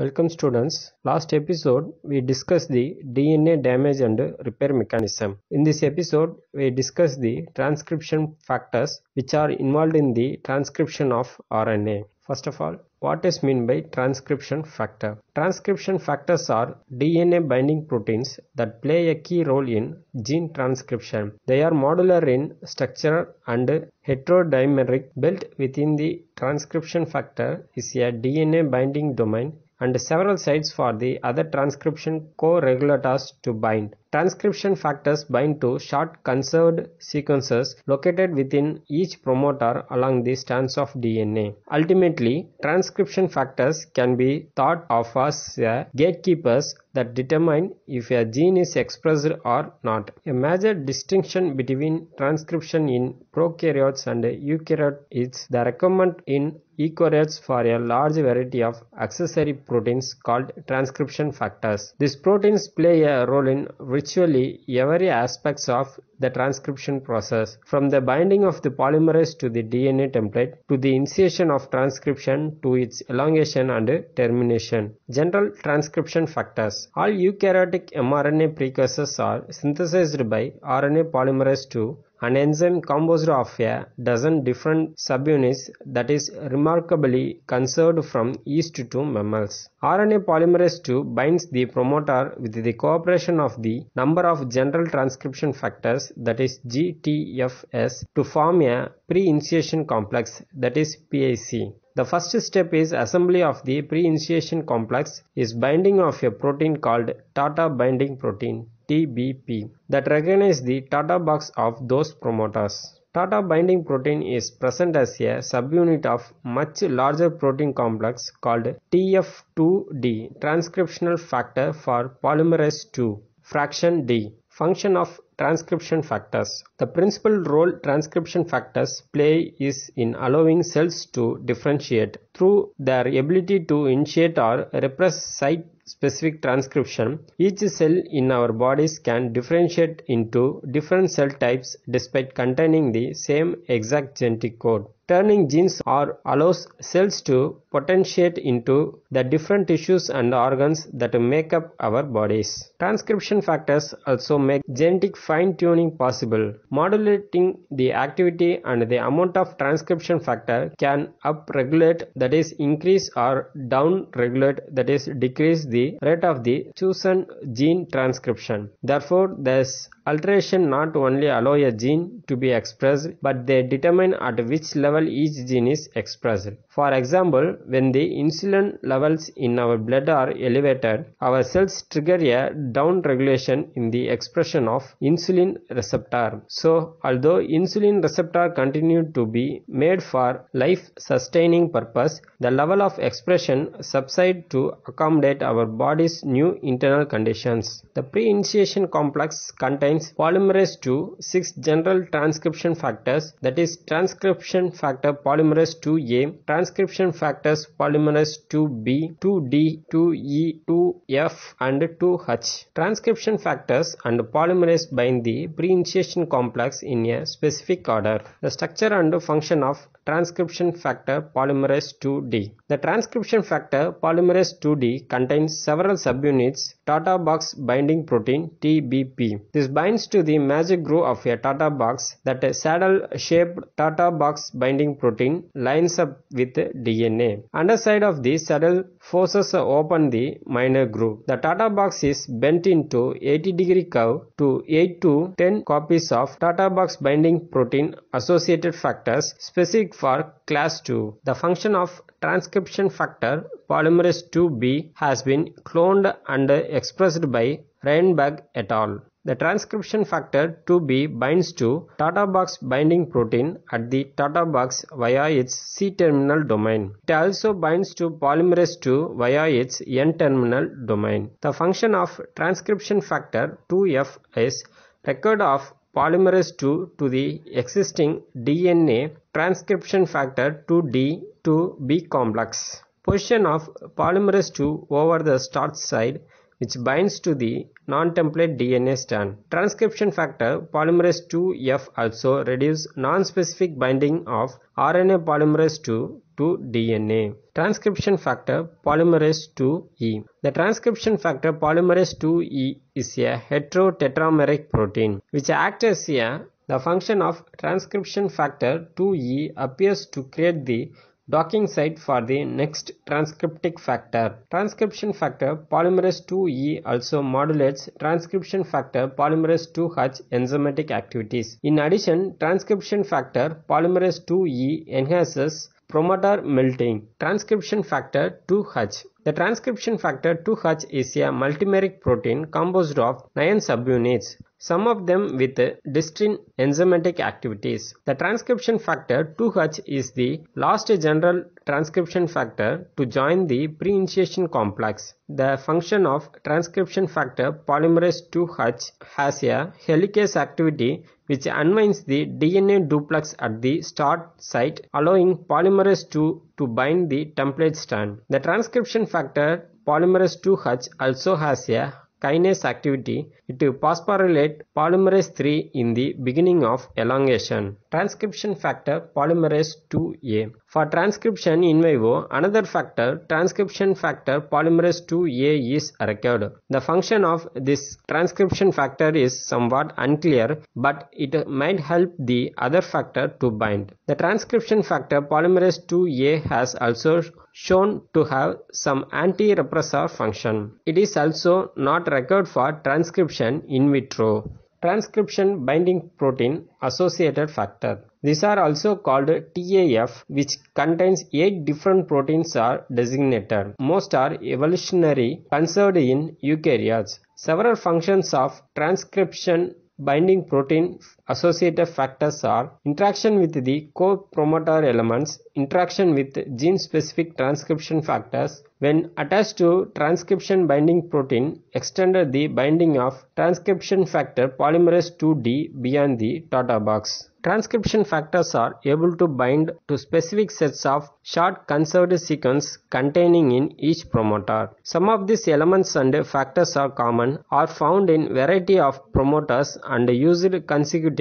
Welcome students. Last episode we discussed the DNA damage and repair mechanism. In this episode we discuss the transcription factors which are involved in the transcription of RNA. First of all, what is meant by transcription factor? Transcription factors are DNA binding proteins that play a key role in gene transcription. They are modular in structure and heterodimeric. Built within the transcription factor is a DNA binding domain and several sites for the other transcription co-regulators to bind. Transcription factors bind to short conserved sequences located within each promoter along the strands of DNA. Ultimately, transcription factors can be thought of as gatekeepers that determine if a gene is expressed or not. A major distinction between transcription in prokaryotes and eukaryotes is the requirement in eukaryotes for a large variety of accessory proteins called transcription factors. These proteins play a role in virtually every aspects of the transcription process from the binding of the polymerase to the DNA template to the initiation of transcription to its elongation and termination. General transcription factors. All eukaryotic mRNA precursors are synthesized by RNA polymerase II an enzyme composed of a dozen different subunits that is remarkably conserved from yeast to mammals. RNA polymerase II binds the promoter with the cooperation of the number of general transcription factors that is GTFS to form a pre-initiation complex that is PIC. The first step is assembly of the pre-initiation complex is binding of a protein called Tata binding protein TBP that recognize the Tata box of those promoters. Tata binding protein is present as a subunit of much larger protein complex called TF2D transcriptional factor for polymerase II fraction D function of transcription factors. The principal role transcription factors play is in allowing cells to differentiate through their ability to initiate or repress site specific transcription. Each cell in our bodies can differentiate into different cell types despite containing the same exact genetic code. Turning genes or allows cells to potentiate into the different tissues and organs that make up our bodies. Transcription factors also make genetic fine tuning possible. Modulating the activity and the amount of transcription factor can up regulate that is increase or down regulate that is decrease the rate of the chosen gene transcription. Therefore, this alteration not only allow a gene to be expressed but they determine at which level each gene is expressed. For example, when the insulin levels in our blood are elevated, our cells trigger a down regulation in the expression of insulin receptor. So, although insulin receptor continued to be made for life sustaining purpose, the level of expression subside to accommodate our body's new internal conditions. The pre-initiation complex contains polymerase II, six general transcription factors that is transcription factor polymerase IIA, transcription factors polymerase IIB, 2D, 2E, 2F and 2H. Transcription factors and polymerase bind the pre-initiation complex in a specific order. The structure and function of transcription factor polymerase IID. The transcription factor polymerase IID contains several subunits Tata box binding protein TBP. This binds to the magic groove of a Tata box that a saddle shaped Tata box binding protein lines up with DNA. Underside of the saddle forces open the minor groove. The Tata box is bent into 80 degree curve to 8 to 10 copies of Tata box binding protein associated factors specific for class 2. The function of transcription factor polymerase 2b has been cloned and expressed by Reinberg et al. The transcription factor 2B binds to Tata box binding protein at the Tata box via its C-terminal domain. It also binds to polymerase 2 via its N-terminal domain. The function of transcription factor 2F is record of polymerase II to the existing DNA transcription factor 2D to B complex. Position of polymerase II over the start side which binds to the non-template DNA strand. Transcription factor polymerase 2F also reduce non-specific binding of RNA polymerase 2 to DNA. Transcription factor polymerase 2E. The transcription factor polymerase 2E is a heterotetrameric protein which acts as a the function of transcription factor 2E appears to create the docking site for the next transcriptic factor. Transcription factor polymerase 2E also modulates transcription factor polymerase 2H enzymatic activities. In addition, transcription factor polymerase 2E enhances promoter melting. Transcription factor 2H the transcription factor 2H is a multimeric protein composed of 9 subunits, some of them with distinct enzymatic activities. The transcription factor 2H is the last general transcription factor to join the pre-initiation complex. The function of transcription factor polymerase 2H has a helicase activity which unwinds the DNA duplex at the start site allowing polymerase 2 to bind the template strand. The transcription factor polymerase 2H also has a kinase activity. It phosphorylate polymerase 3 in the beginning of elongation. Transcription factor polymerase 2A. For transcription in vivo, another factor, transcription factor polymerase 2A is required. The function of this transcription factor is somewhat unclear, but it might help the other factor to bind. The transcription factor polymerase 2A has also shown to have some anti-repressor function. It is also not required for transcription in vitro. Transcription binding protein associated factor. These are also called TAF which contains 8 different proteins are designated. Most are evolutionary conserved in eukaryotes. Several functions of transcription binding protein associated factors are interaction with the co-promoter elements, interaction with gene-specific transcription factors. When attached to transcription binding protein, extended the binding of transcription factor polymerase 2D beyond the Tata box. Transcription factors are able to bind to specific sets of short conserved sequence containing in each promoter. Some of these elements and factors are common, are found in variety of promoters and used consecutively.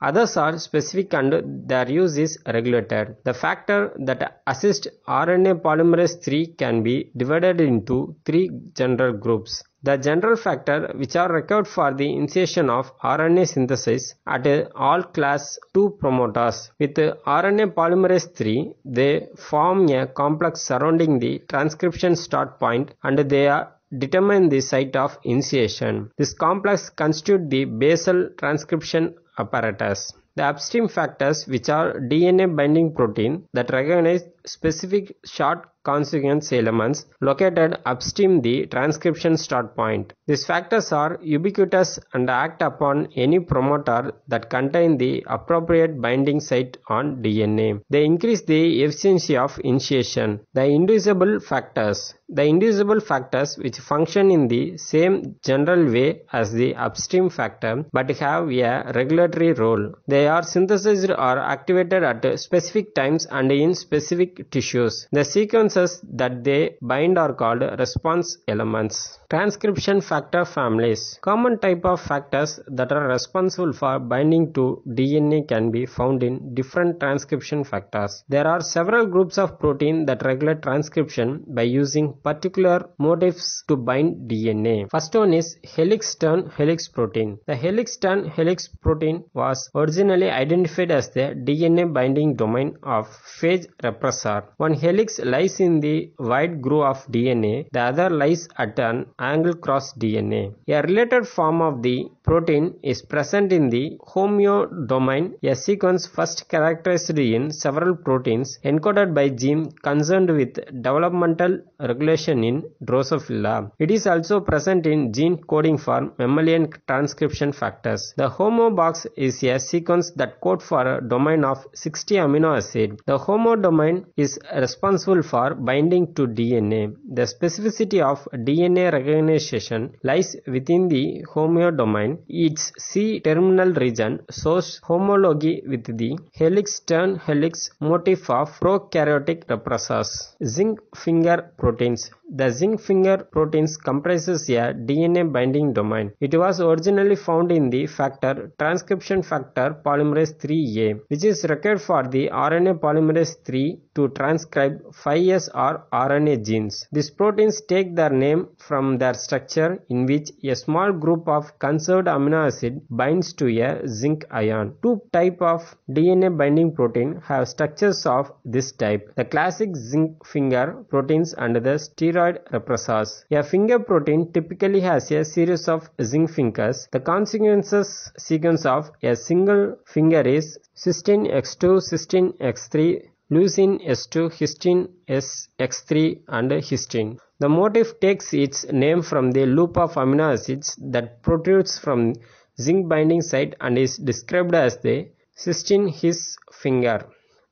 Others are specific and their use is regulated. The factor that assist RNA polymerase 3 can be divided into three general groups. The general factor which are required for the initiation of RNA synthesis at all class 2 promoters. With RNA polymerase 3, they form a complex surrounding the transcription start point and they are determine the site of initiation. This complex constitute the basal transcription apparatus. The upstream factors which are DNA binding protein that recognize specific short consensus elements located upstream the transcription start point. These factors are ubiquitous and act upon any promoter that contain the appropriate binding site on DNA. They increase the efficiency of initiation. The inducible factors the inducible factors which function in the same general way as the upstream factor but have a regulatory role. They are synthesized or activated at specific times and in specific tissues. The sequences that they bind are called response elements. Transcription factor families. Common type of factors that are responsible for binding to DNA can be found in different transcription factors. There are several groups of protein that regulate transcription by using particular motifs to bind DNA. First one is helix turn helix protein. The helix turn helix protein was originally identified as the DNA binding domain of phage repressor. One helix lies in the wide groove of DNA, the other lies at an angle cross DNA. A related form of the protein is present in the homeodomain, a sequence first characterized in several proteins encoded by gene concerned with developmental regulation in Drosophila. It is also present in gene coding for mammalian transcription factors. The homeobox is a sequence that codes for a domain of 60 amino acids. The homeodomain is responsible for binding to DNA. The specificity of DNA recognition lies within the homeodomain. Its C-terminal region shows homology with the helix turn helix motif of prokaryotic repressors. Zinc finger proteins. The zinc finger proteins comprises a DNA binding domain. It was originally found in the factor transcription factor polymerase 3A, which is required for the RNA polymerase 3 to transcribe 5S rRNA genes. These proteins take their name from their structure in which a small group of conserved amino acid binds to a zinc ion. Two type of DNA binding protein have structures of this type. The classic zinc finger proteins and the repressors. A finger protein typically has a series of zinc fingers. The consensus sequence of a single finger is cysteine X2, cysteine X3, leucine S2, histine SX3 and histine. The motif takes its name from the loop of amino acids that protrudes from zinc binding site and is described as the cysteine his finger.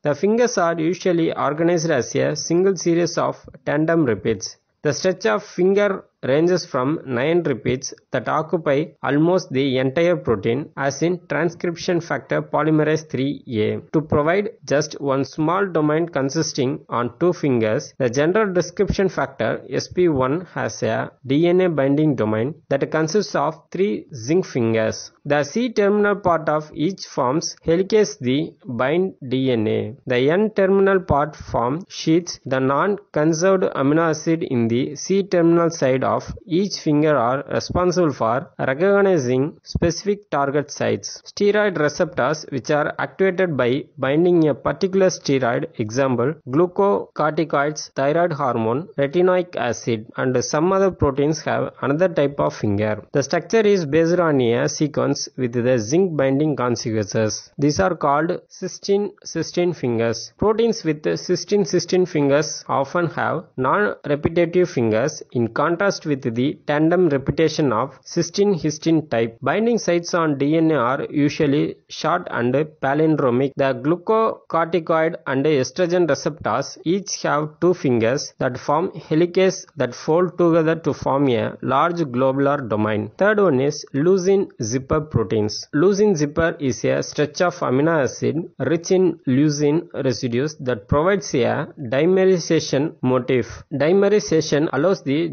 The fingers are usually organized as a single series of tandem repeats. The stretch of finger ranges from 9 repeats that occupy almost the entire protein as in transcription factor polymerase 3A. To provide just one small domain consisting on two fingers, the general transcription factor SP1 has a DNA binding domain that consists of three zinc fingers. The C-terminal part of each forms helicase the bind DNA. The N-terminal part forms sheets. The non-conserved amino acid in the C-terminal side of each finger are responsible for recognizing specific target sites. Steroid receptors which are activated by binding a particular steroid, example glucocorticoids, thyroid hormone, retinoic acid and some other proteins have another type of finger. The structure is based on a sequence with the zinc binding consequences. These are called cysteine-cysteine fingers. Proteins with cysteine-cysteine fingers often have non-repetitive fingers in contrast with the tandem repetition of cysteine-histine type. Binding sites on DNA are usually short and palindromic. The glucocorticoid and estrogen receptors each have two fingers that form helicases that fold together to form a large globular domain. Third one is leucine zipper proteins. Leucine zipper is a stretch of amino acid rich in leucine residues that provides a dimerization motif. Dimerization allows the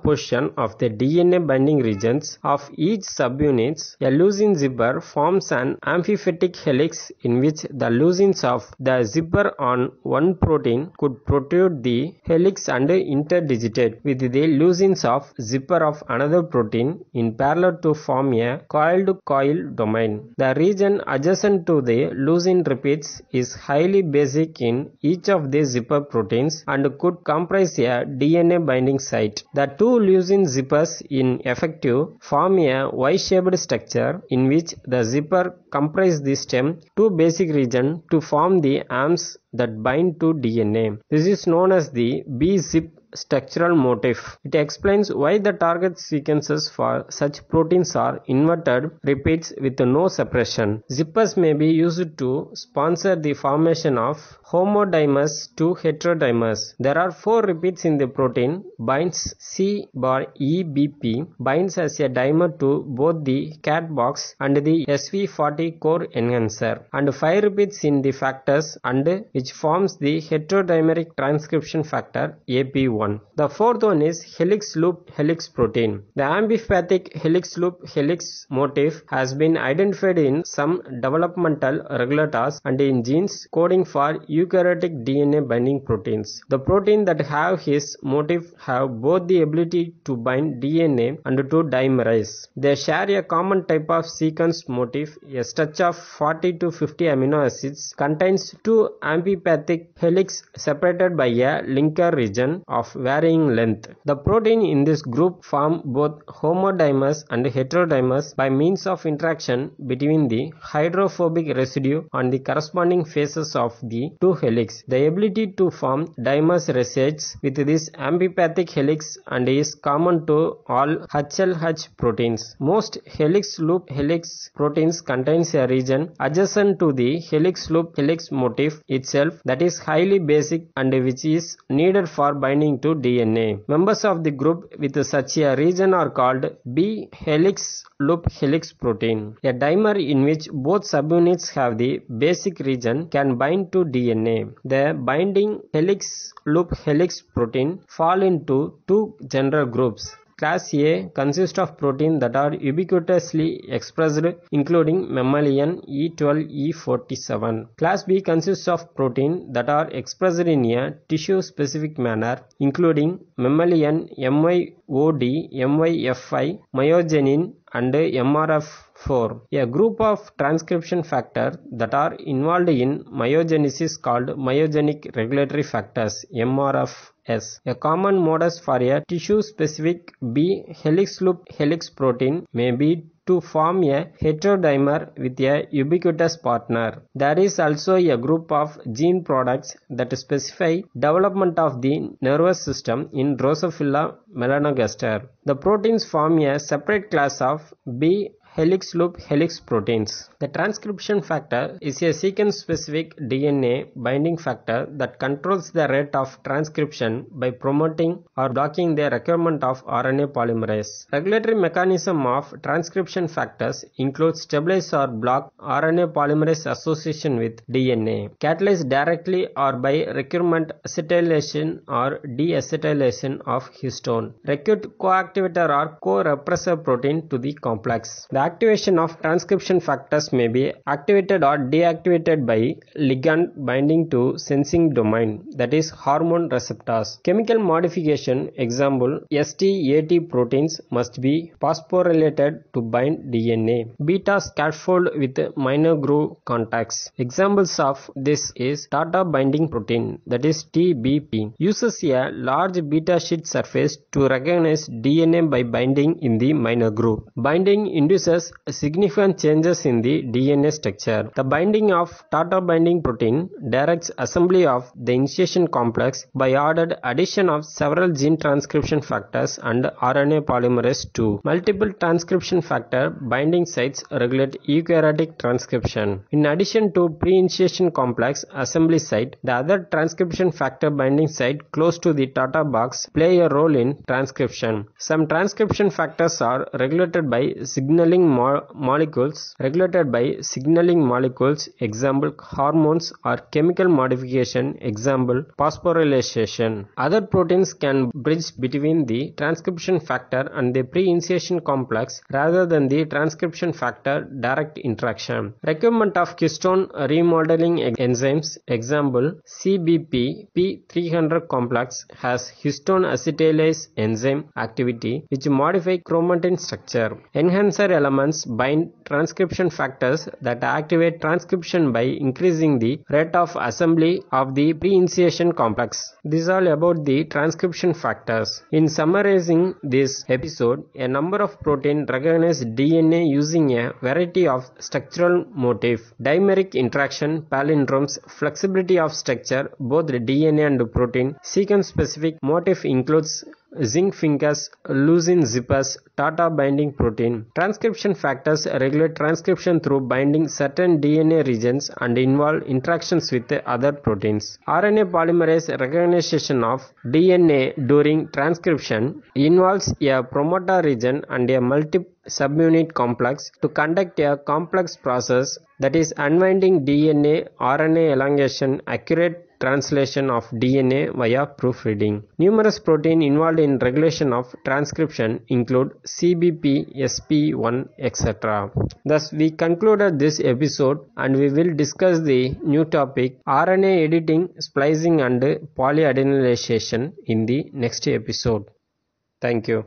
juxtaposition of the DNA binding regions of each subunits. A leucine zipper forms an amphipathic helix in which the leucines of the zipper on one protein could protrude the helix and interdigitate with the leucines of zipper of another protein in parallel to form a coiled coil domain. The region adjacent to the leucine repeats is highly basic in each of the zipper proteins and could comprise a DNA binding site. The two leucine zippers in effective form a Y-shaped structure in which the zipper comprises the stem, two basic regions to form the arms that bind to DNA. This is known as the bZIP structural motif. It explains why the target sequences for such proteins are inverted repeats with no suppression. Zippers may be used to sponsor the formation of homodimers to heterodimers. There are four repeats in the protein. Binds C bar EBP binds as a dimer to both the CAAT box and the SV40 core enhancer and five repeats in the factors and which forms the heterodimeric transcription factor AP1. The fourth one is helix loop helix protein. The amphipathic helix loop helix motif has been identified in some developmental regulators and in genes coding for eukaryotic DNA binding proteins. The protein that have his motif have both the ability to bind DNA and to dimerize. They share a common type of sequence motif. A stretch of 40 to 50 amino acids contains two amphipathic helix separated by a linker region of varying length. The protein in this group form both homodimers and heterodimers by means of interaction between the hydrophobic residue on the corresponding faces of the two helix. The ability to form dimers resides with this amphipathic helix and is common to all HLH proteins. Most helix loop helix proteins contains a region adjacent to the helix loop helix motif itself that is highly basic and which is needed for binding to DNA. Members of the group with such a region are called B helix loop helix protein. A dimer in which both subunits have the basic region can bind to DNA. The binding helix loop helix protein fall into two general groups Class A consists of proteins that are ubiquitously expressed including mammalian E12E47. Class B consists of proteins that are expressed in a tissue specific manner including mammalian MYOD, MYF5, myogenin and MRF4. A group of transcription factors that are involved in myogenesis called myogenic regulatory factors MRFs. A common modus for a tissue-specific B helix loop helix protein may be to form a heterodimer with a ubiquitous partner. There is also a group of gene products that specify development of the nervous system in Drosophila melanogaster. The proteins form a separate class of B helix loop helix proteins. The transcription factor is a sequence specific DNA binding factor that controls the rate of transcription by promoting or blocking the requirement of RNA polymerase. Regulatory mechanism of transcription factors include stabilize or block RNA polymerase association with DNA, catalyze directly or by requirement acetylation or deacetylation of histone, recruit coactivator or co-repressor protein to the complex. The activation of transcription factors may be activated or deactivated by ligand binding to sensing domain that is hormone receptors. Chemical modification example ST-AT proteins must be phosphorylated to bind DNA. Beta scaffold with minor groove contacts. Examples of this is Tata binding protein that is TBP uses a large beta sheet surface to recognize DNA by binding in the minor groove. Binding induces significant changes in the DNA structure. The binding of Tata binding protein directs assembly of the initiation complex by ordered addition of several gene transcription factors and RNA polymerase II. Multiple transcription factor binding sites regulate eukaryotic transcription. In addition to pre-initiation complex assembly site, the other transcription factor binding site close to the Tata box play a role in transcription. Some transcription factors are regulated by signaling mo molecules regulated by signaling molecules example hormones or chemical modification example phosphorylation. Other proteins can bridge between the transcription factor and the pre-initiation complex rather than the transcription factor direct interaction. Requirement of histone remodeling enzymes example CBP P300 complex has histone acetylase enzyme activity which modify chromatin structure. Enhancer elements bind transcription factors that activate transcription by increasing the rate of assembly of the pre-initiation complex. This is all about the transcription factors. In summarizing this episode, a number of protein recognize DNA using a variety of structural motif, dimeric interaction, palindromes, flexibility of structure, both DNA and protein. Sequence specific motif includes zinc fingers, leucine zippers, Tata binding protein. Transcription factors regulate transcription through binding certain DNA regions and involve interactions with other proteins. RNA polymerase recognition of DNA during transcription involves a promoter region and a multi subunit complex to conduct a complex process that is unwinding DNA, RNA elongation, accurate translation of DNA via proofreading. Numerous proteins involved in regulation of transcription include CBP, SP1, etc. Thus, we concluded this episode and we will discuss the new topic RNA editing, splicing and polyadenylation in the next episode. Thank you.